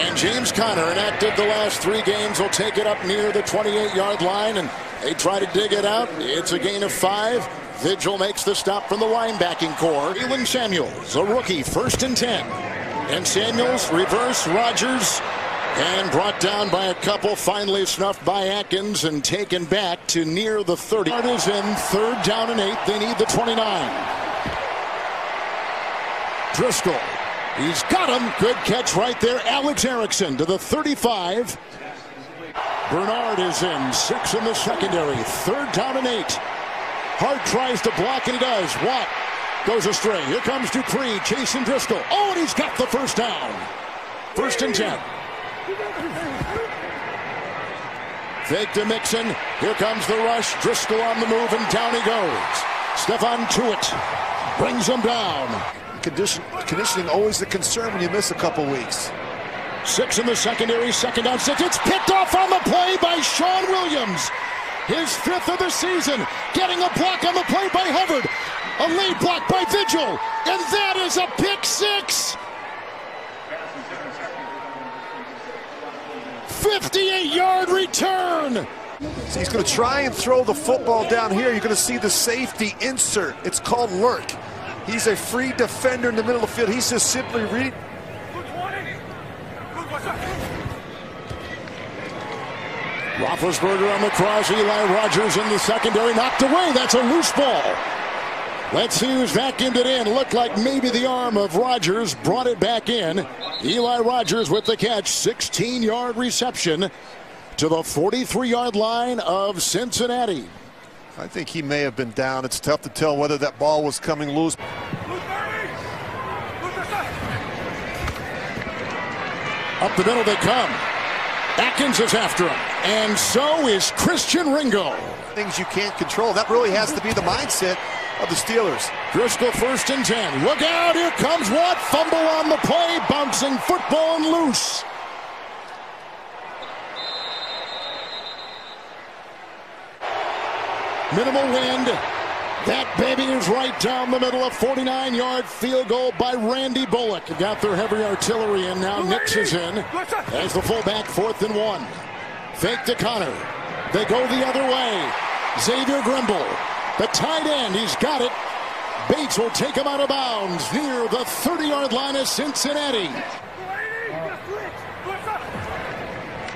And James Conner, inactive the last three games, will take it up near the 28-yard line, and they try to dig it out. It's a gain of five. Vigil makes the stop from the linebacking corps. Elon Samuels, a rookie, first and 10. And Samuels, reverse, Rogers, and brought down by a couple, finally snuffed by Atkins and taken back to near the 30. It is in third down and eight. They need the 29. Driskel. He's got him. Good catch right there. Alex Erickson to the 35. Bernard is in. Six in the secondary. Third down and eight. Hart tries to block, and he does. Watt goes astray. Here comes Dupree chasing Driskel. Oh, and he's got the first down. First and ten. Fake to Mixon. Here comes the rush. Driskel on the move, and down he goes. Stephon Tuitt brings him down. Condition, conditioning always a concern when you miss a couple weeks. Six in the secondary, second down six. It's picked off on the play by Shawn Williams. His fifth of the season. Getting a block on the play by Hubbard. A lead block by Vigil. And that is a pick six. 58 yard return. So he's going to try and throw the football down here. You're going to see the safety insert. It's called lurk. He's a free defender in the middle of the field. He's just simply read. Roethlisberger on the cross. Eli Rogers in the secondary. Knocked away. That's a loose ball. Let's see who's vacuumed it in. Looked like maybe the arm of Rogers brought it back in. Eli Rogers with the catch. 16 yard reception to the 43 yard line of Cincinnati. I think he may have been down. It's tough to tell whether that ball was coming loose. Up the middle they come. Atkins is after him. And so is Christian Ringo. Things you can't control. That really has to be the mindset of the Steelers. Driskel first and 10. Look out, here comes Watt. Fumble on the play, bouncing football and loose. Minimal wind. That baby is right down the middle. A 49-yard field goal by Randy Bullock. Got their heavy artillery in now. Nix is in as the fullback, fourth and one. Fake to Conner. They go the other way. Xavier Grimble, the tight end, he's got it. Bates will take him out of bounds near the 30-yard line of Cincinnati.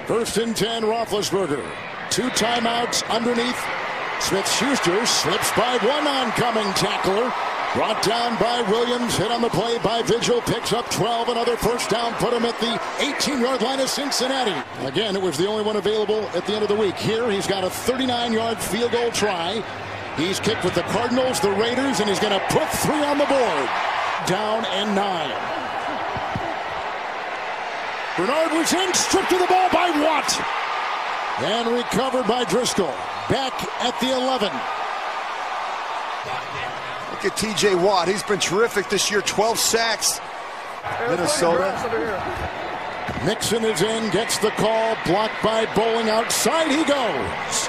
First and 10, Roethlisberger. Two timeouts underneath. Smith Schuster slips by one oncoming tackler. Brought down by Williams, hit on the play by Vigil, picks up 12, another first down, put him at the 18-yard line of Cincinnati. Again, it was the only one available at the end of the week. Here, he's got a 39-yard field goal try. He's kicked with the Cardinals, the Raiders, and he's going to put three on the board. Down and nine. Bernard was in, stripped of the ball by Watt. And recovered by Driskel. Back at the 11. Look at TJ Watt. He's been terrific this year. 12 sacks. Minnesota. Mixon is in, gets the call, blocked by Bowling. Outside he goes.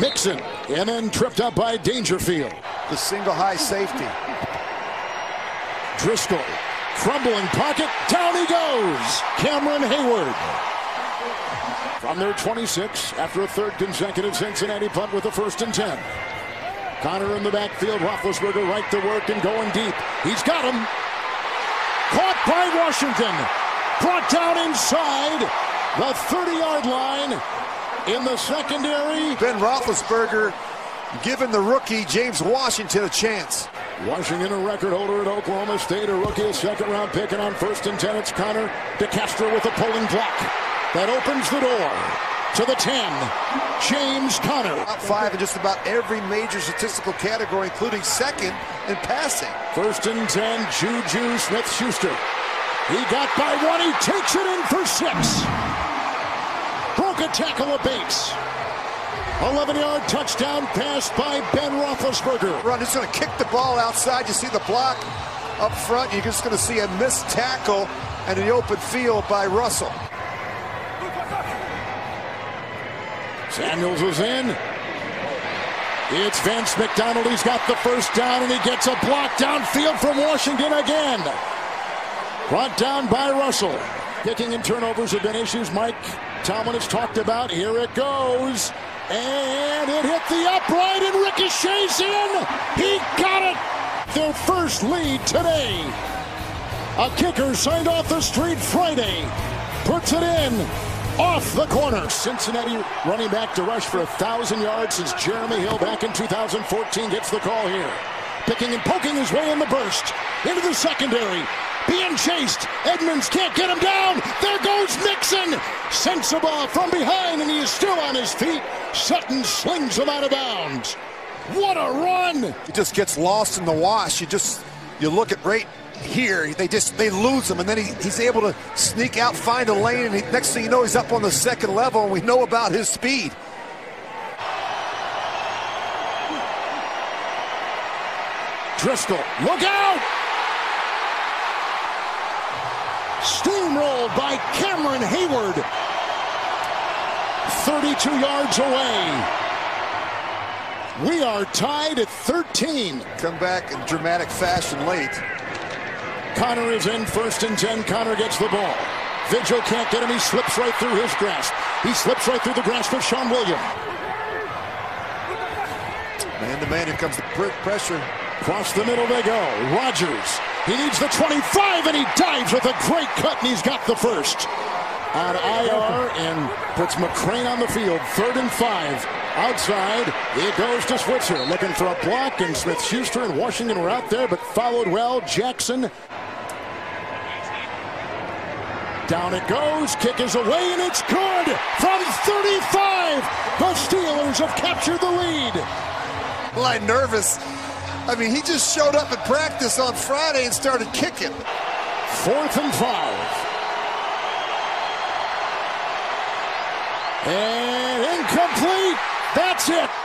Mixon, and then tripped up by Dangerfield. The single high safety. Driskel, crumbling pocket, down he goes. Cameron Heyward. From their 26, after a third consecutive Cincinnati punt with a first and 10. Conner in the backfield, Roethlisberger right to work and going deep. He's got him. Caught by Washington. Brought down inside the 30-yard line in the secondary. Ben Roethlisberger giving the rookie James Washington a chance. Washington, a record holder at Oklahoma State, a rookie, a second round pick, and on first and 10, it's Conner DeCastro with a pulling block. That opens the door to the 10. James Conner. Top five in just about every major statistical category, including second in passing. First and 10, Juju Smith Schuster. He got by one, he takes it in for six. Broke a tackle of Bates. 11-yard touchdown pass by Ben Roethlisberger. Run, just going to kick the ball outside. You see the block up front. You're just going to see a missed tackle and the open field by Russell. Samuels is in. It's Vance McDonald. He's got the first down, and he gets a block downfield from Washington again. Brought down by Russell. Kicking and turnovers have been issues Mike Tomlin has talked about. Here it goes. And it hit the upright and ricochets in. He got it. Their first lead today. A kicker signed off the street Friday. Puts it in. Off the corner. Cincinnati running back to rush for a thousand yards since Jeremy Hill back in 2014 gets the call here. Picking and poking his way in the burst. Into the secondary being chased. Edmunds can't get him down. There goes Mixon. Sensabaugh from behind, and he is still on his feet. Sutton slings him out of bounds. What a run! He just gets lost in the wash. You just you look at right here. They just they lose him, and then he, he's able to sneak out, find a lane, and he, next thing you know, he's up on the second level, and we know about his speed. Driskel, look out! Steamrolled by Cameron Heyward. 32 yards away. We are tied at 13. Come back in dramatic fashion late. Conner is in first and 10. Conner gets the ball. Vigil can't get him. He slips right through his grasp. He slips right through the grasp of Shawn William. Man to man, here comes the pressure. Across the middle they go. Rogers he needs the 25, and he dives with a great cut, and he's got the first. On IR and puts McCrane on the field. Third and five. Outside, it goes to Switzer. Looking for a block, and Smith Schuster and Washington were out there, but followed well. Jackson. Down it goes. Kick is away, and it's good from 35. The Steelers have captured the lead. Well, I'm nervous I mean, he just showed up at practice on Friday and started kicking. Fourth and five. And incomplete. That's it.